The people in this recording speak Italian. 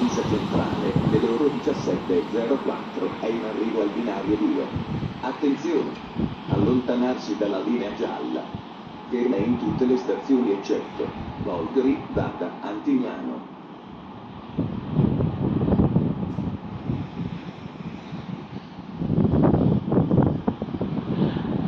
fissa centrale, delle ore 17.04 è in arrivo al binario 2. Attenzione! Allontanarsi dalla linea gialla. Ferma in tutte le stazioni eccetto Volgri, Dada, Antignano.